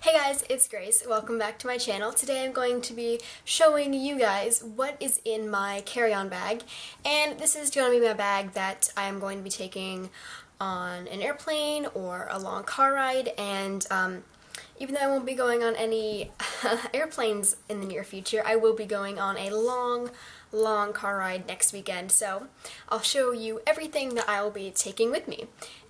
Hey guys, it's Grace. Welcome back to my channel. Today I'm going to be showing you guys what is in my carry-on bag. And this is going to be my bag that I am going to be taking on an airplane or a long car ride. And um, even though I won't be going on any airplanes in the near future, I will be going on a long, long car ride next weekend. So I'll show you everything that I will be taking with me.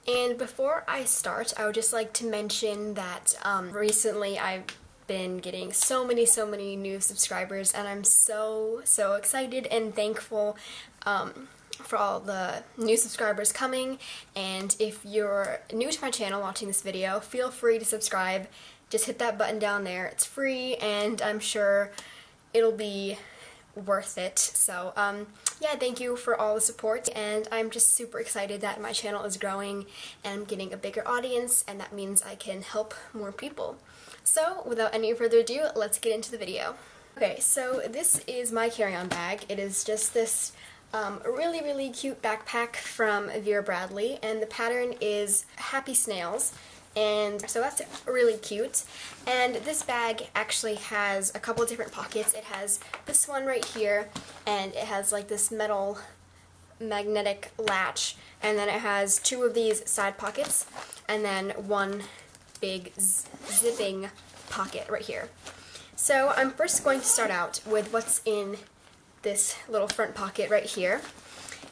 And before I start, I would just like to mention that um, recently I've been getting so many, so many new subscribers, and I'm so, so excited and thankful um, for all the new subscribers coming. And if you're new to my channel watching this video, feel free to subscribe. Just hit that button down there. It's free, and I'm sure it'll be worth it. So, um, yeah, thank you for all the support, and I'm just super excited that my channel is growing and I'm getting a bigger audience, and that means I can help more people. So, without any further ado, let's get into the video. Okay, so this is my carry-on bag. It is just this um, really, really cute backpack from Vera Bradley, and the pattern is Happy Snails and so that's really cute. And this bag actually has a couple different pockets. It has this one right here, and it has like this metal magnetic latch, and then it has two of these side pockets, and then one big zipping pocket right here. So I'm first going to start out with what's in this little front pocket right here.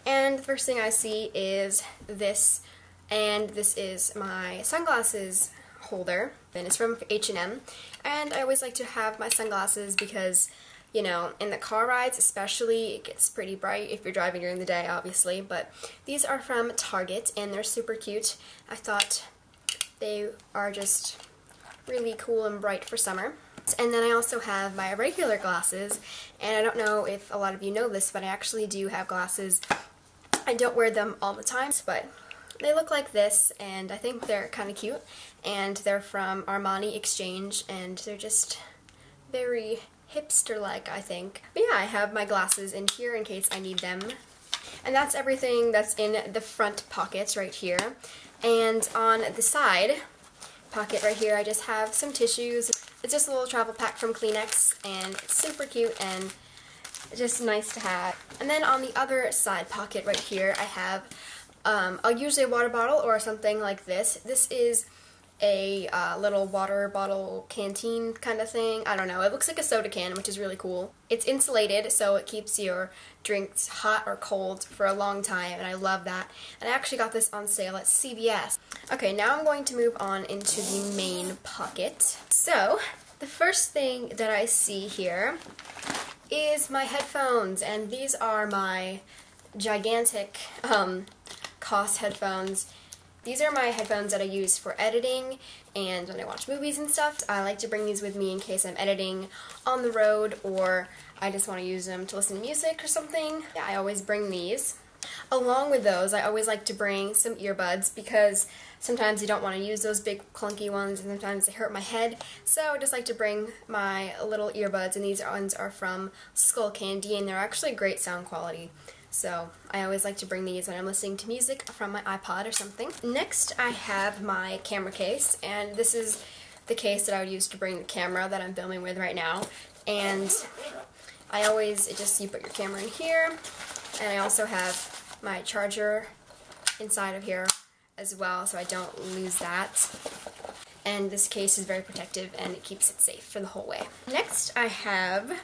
And the first thing I see is this and this is my sunglasses holder. And it's from H&M and I always like to have my sunglasses because you know in the car rides especially it gets pretty bright if you're driving during the day obviously. But these are from Target and they're super cute. I thought they are just really cool and bright for summer. And then I also have my regular glasses. And I don't know if a lot of you know this but I actually do have glasses. I don't wear them all the time but they look like this, and I think they're kind of cute, and they're from Armani Exchange, and they're just very hipster-like, I think. But yeah, I have my glasses in here in case I need them. And that's everything that's in the front pockets right here. And on the side pocket right here, I just have some tissues. It's just a little travel pack from Kleenex, and it's super cute and just nice to have. And then on the other side pocket right here, I have um, I'll use a water bottle or something like this. This is a uh, little water bottle canteen kind of thing. I don't know. It looks like a soda can, which is really cool. It's insulated, so it keeps your drinks hot or cold for a long time, and I love that. And I actually got this on sale at CVS. Okay, now I'm going to move on into the main pocket. So, the first thing that I see here is my headphones, and these are my gigantic um, Koss headphones. These are my headphones that I use for editing and when I watch movies and stuff. I like to bring these with me in case I'm editing on the road or I just want to use them to listen to music or something. Yeah, I always bring these. Along with those, I always like to bring some earbuds because sometimes you don't want to use those big clunky ones and sometimes they hurt my head. So I just like to bring my little earbuds and these ones are from Skullcandy and they're actually great sound quality. So I always like to bring these when I'm listening to music from my iPod or something. Next I have my camera case and this is the case that I would use to bring the camera that I'm filming with right now. And I always, it just, you put your camera in here and I also have my charger inside of here as well so I don't lose that. And this case is very protective and it keeps it safe for the whole way. Next I have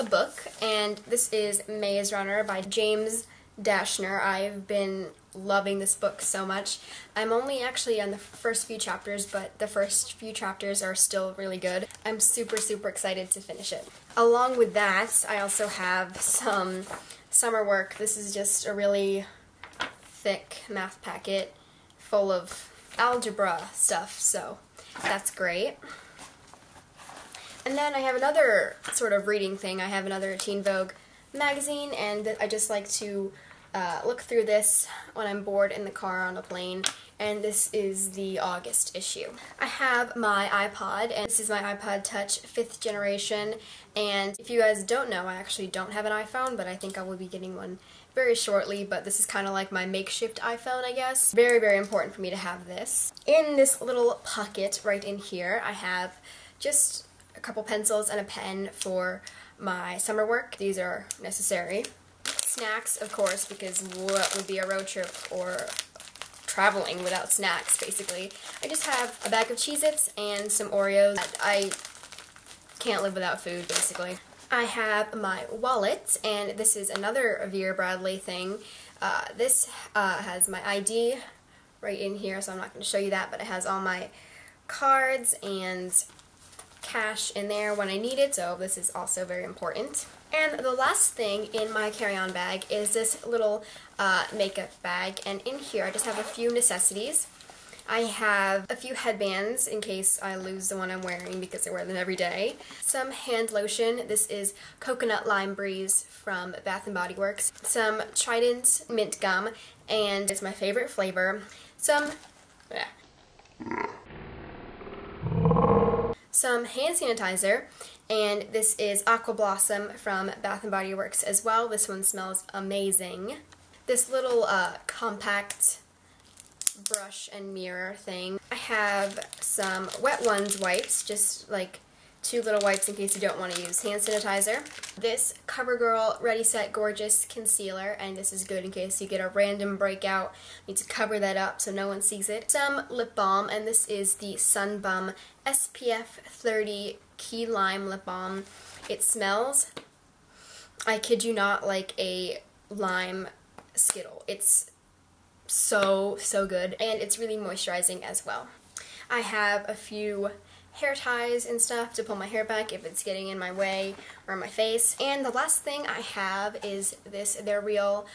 a book, and this is Maze Runner by James Dashner. I've been loving this book so much. I'm only actually on the first few chapters, but the first few chapters are still really good. I'm super, super excited to finish it. Along with that, I also have some summer work. This is just a really thick math packet full of algebra stuff, so that's great. And then I have another sort of reading thing. I have another Teen Vogue magazine, and I just like to uh, look through this when I'm bored in the car on a plane, and this is the August issue. I have my iPod, and this is my iPod Touch 5th generation, and if you guys don't know, I actually don't have an iPhone, but I think I will be getting one very shortly, but this is kind of like my makeshift iPhone, I guess. Very, very important for me to have this. In this little pocket right in here, I have just a couple pencils and a pen for my summer work. These are necessary. Snacks, of course, because what would be a road trip or traveling without snacks, basically. I just have a bag of Cheez-Its and some Oreos. I can't live without food, basically. I have my wallet, and this is another Vera Bradley thing. Uh, this uh, has my ID right in here, so I'm not going to show you that, but it has all my cards and cash in there when I need it, so this is also very important. And the last thing in my carry-on bag is this little uh, makeup bag, and in here I just have a few necessities. I have a few headbands in case I lose the one I'm wearing because I wear them every day. Some hand lotion. This is Coconut Lime Breeze from Bath & Body Works. Some Trident Mint Gum, and it's my favorite flavor. Some... Some hand sanitizer, and this is Aqua Blossom from Bath & Body Works as well. This one smells amazing. This little uh, compact brush and mirror thing. I have some Wet Ones wipes, just like two little wipes in case you don't want to use hand sanitizer. This CoverGirl Ready Set Gorgeous Concealer, and this is good in case you get a random breakout. You need to cover that up so no one sees it. Some lip balm, and this is the Sun Bum SPF 30 Key Lime Lip Balm. It smells, I kid you not, like a lime Skittle. It's so, so good. And it's really moisturizing as well. I have a few hair ties and stuff to pull my hair back if it's getting in my way or my face. And the last thing I have is this They're Real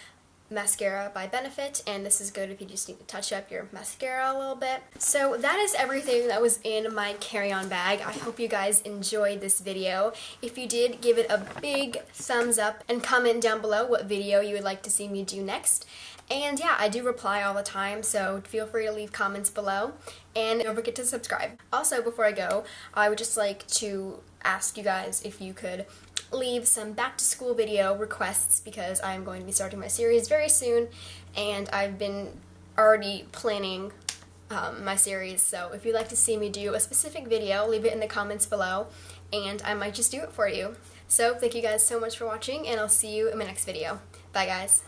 mascara by Benefit and this is good if you just need to touch up your mascara a little bit. So that is everything that was in my carry-on bag. I hope you guys enjoyed this video. If you did, give it a big thumbs up and comment down below what video you would like to see me do next. And yeah, I do reply all the time, so feel free to leave comments below. And don't forget to subscribe. Also, before I go, I would just like to ask you guys if you could leave some back to school video requests because I'm going to be starting my series very soon and I've been already planning um, my series so if you'd like to see me do a specific video leave it in the comments below and I might just do it for you. So thank you guys so much for watching and I'll see you in my next video. Bye guys.